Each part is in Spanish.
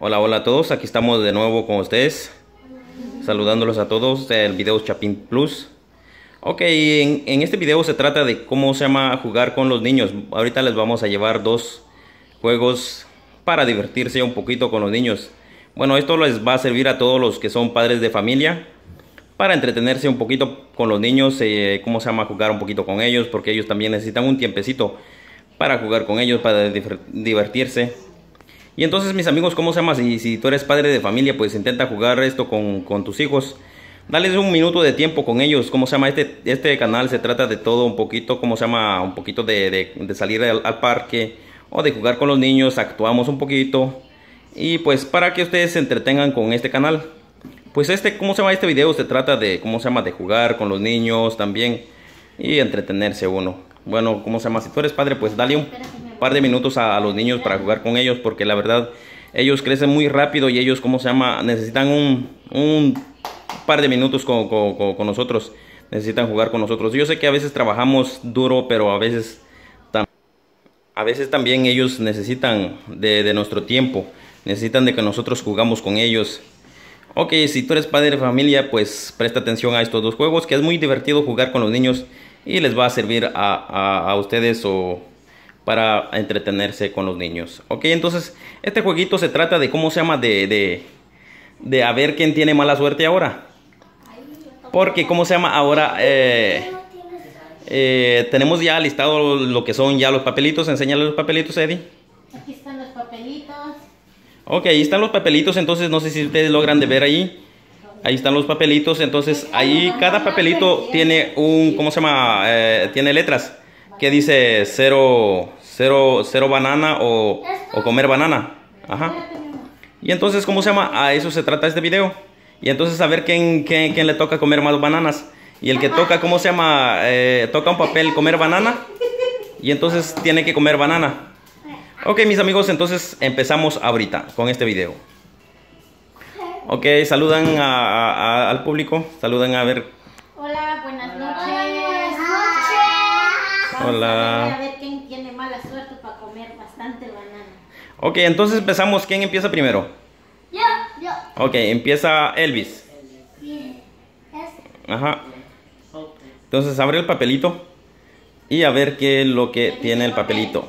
Hola, hola a todos, aquí estamos de nuevo con ustedes, saludándolos a todos del video Chapin Plus. Ok, en, este video se trata de cómo se llama jugar con los niños. Ahorita les vamos a llevar dos juegos para divertirse un poquito con los niños. Bueno, esto les va a servir a todos los que son padres de familia para entretenerse un poquito con los niños, eh, cómo se llama jugar un poquito con ellos, porque ellos también necesitan un tiempecito para jugar con ellos, para divertirse. Y entonces mis amigos, ¿cómo se llama? Si, tú eres padre de familia, pues intenta jugar esto con, tus hijos. Dales un minuto de tiempo con ellos. ¿Cómo se llama? Este, este canal se trata de todo un poquito, ¿cómo se llama? Un poquito de, salir al, al, parque o de jugar con los niños. Actuamos un poquito. Y pues para que ustedes se entretengan con este canal. Pues este, ¿cómo se llama? Este video se trata de, ¿cómo se llama? De jugar con los niños también. Y entretenerse uno. Bueno, ¿cómo se llama? Si tú eres padre, pues dale un par de minutos a, los niños para jugar con ellos porque la verdad ellos crecen muy rápido y ellos, ¿cómo se llama? Necesitan un, un par de minutos con, con, con, nosotros, necesitan jugar con nosotros. Yo sé que a veces trabajamos duro, pero a veces, a veces también ellos necesitan de, de nuestro tiempo, necesitan de que nosotros jugamos con ellos. Ok, si tú eres padre de familia, pues presta atención a estos dos juegos, que es muy divertido jugar con los niños y les va a servir a, a, a ustedes o para entretenerse con los niños. Ok, entonces este jueguito se trata de cómo se llama de, de, de a ver quién tiene mala suerte ahora. Porque cómo se llama ahora eh, eh, tenemos ya listado lo que son ya los papelitos. Enséñale los papelitos, Eddie. Aquí están los papelitos. Ok, ahí están los papelitos. Entonces no sé si ustedes logran de ver ahí. Ahí están los papelitos. Entonces ahí cada papelito tiene un, ¿cómo se llama? Eh, tiene letras que dice cero, cero, cero banana o, o, comer banana. Ajá. Y entonces, ¿cómo se llama? A eso se trata este video. Y entonces a ver quién, quién, quién le toca comer más bananas. Y el que toca, ¿cómo se llama? Eh, toca un papel comer banana. Y entonces tiene que comer banana. Ok, mis amigos, entonces empezamos ahorita con este video. Ok, saludan al público. Saludan a ver. Hola. A ver quién tiene mala suerte para comer bastante banana. Ok, entonces empezamos. ¿Quién empieza primero? Yo, yo. Ok, empieza Elvis. Ajá. Entonces abre el papelito y a ver qué es lo que tiene el papelito.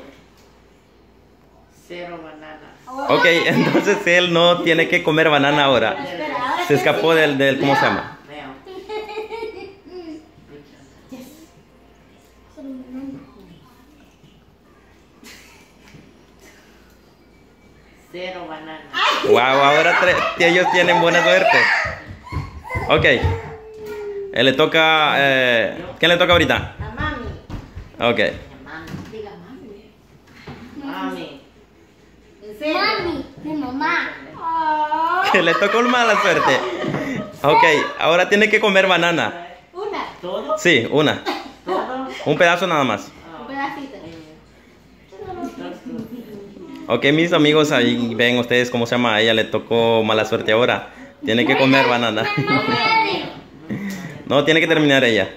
Cero banana. Ok, entonces él no tiene que comer banana ahora. Se escapó del, del ¿cómo se llama? Wow, ahora ellos tienen buena suerte. Ok. Él le toca. Eh, ¿Quién le toca ahorita? A mami. Ok. Mami. Diga mami. Mami. Mami, mi mamá. Que le tocó mala suerte. Ok, ahora tiene que comer banana. Una. ¿Todo? Sí, una. ¿Todo? Un pedazo nada más. Ok, mis amigos, ahí ven ustedes cómo se llama. A ella le tocó mala suerte ahora. Tiene que comer banana. No, tiene que terminar ella.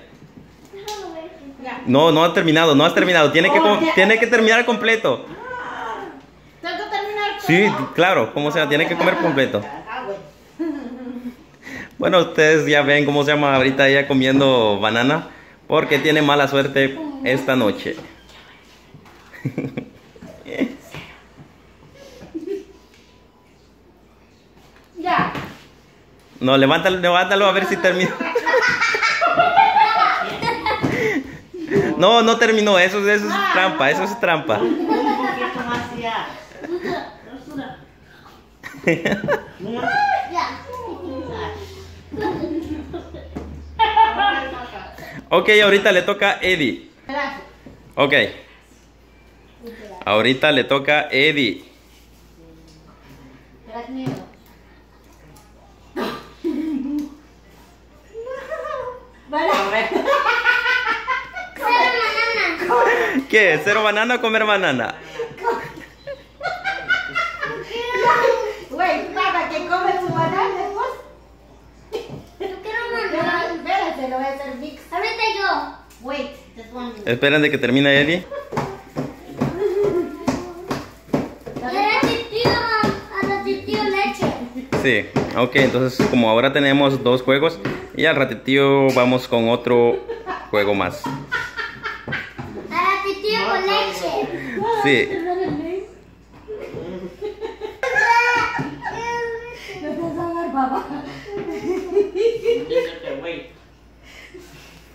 No, no ha terminado, no has terminado. Tiene que, tiene que terminar completo. Sí, claro, como sea, tiene que comer completo. Bueno. Bueno, ustedes ya ven cómo se llama ahorita ella comiendo banana. Porque tiene mala suerte esta noche. Ya. No, levántalo, levántalo a ver si termina. No, no terminó, eso, eso es trampa, eso es trampa. Ok, ahorita le toca a Eddie. Ok, ahorita le toca a Eddie. Pedazo negro. Banana. ¿Qué? ¿Cero banana o comer banana? Güey, para que come su banana después. Yo quiero banana. Espérate, lo voy a hacer mix. Ahorita yo. Wait, just one minute. Esperen de que termine Eddie. Sí, ok, entonces como ahora tenemos dos juegos y al ratito vamos con otro juego más. Ahora te tiro con leche. Sí,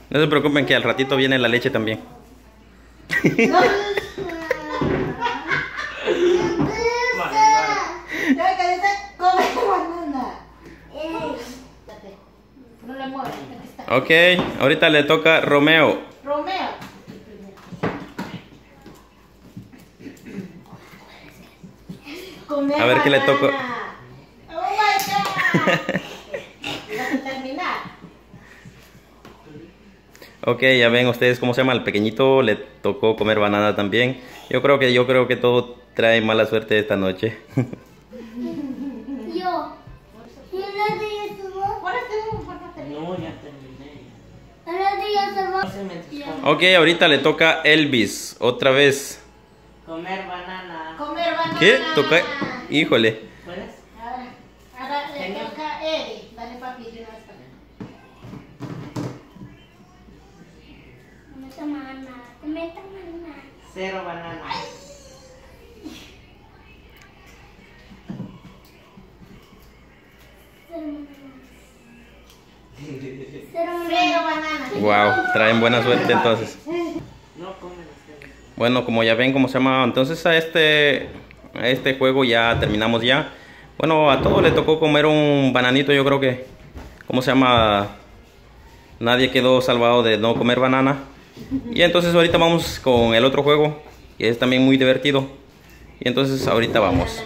no se preocupen que al ratito viene la leche también. Ya que dice, come banana. Espérate. No le muevas, aquí está. Ok, ahorita le toca Romeo. Romeo. Comer A ver qué le toco. banana. Oh my god. Vas a terminar. Ok, ya ven ustedes cómo se llama, al pequeñito le tocó comer banana también. Yo creo que yo creo que todo trae mala suerte esta noche. Yo. No, ya terminé. Ahora de eso va. No se me ok, ahorita le toca Elvis otra vez. Comer banana. Comer banana. ¿Qué? Toca... Híjole. ¿Puedes? Ahora, ahora le toca a Eddie. Dale papi, para acá. Come banana, come banana. Cero banana. Wow, traen buena suerte entonces. Bueno, como ya ven cómo se llama, entonces a este, a este juego ya terminamos ya. Bueno, a todos le tocó comer un bananito, yo creo que, ¿cómo se llama? Nadie quedó salvado de no comer banana. Y entonces ahorita vamos con el otro juego, que es también muy divertido. Y entonces ahorita vamos.